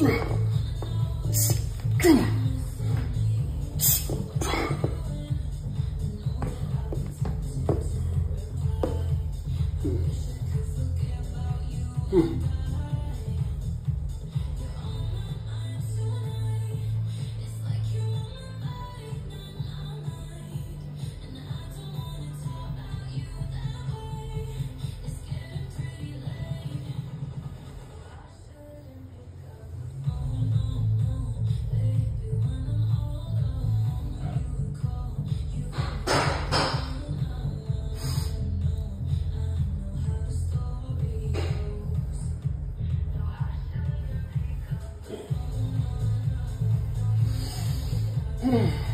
Hmm. 嗯。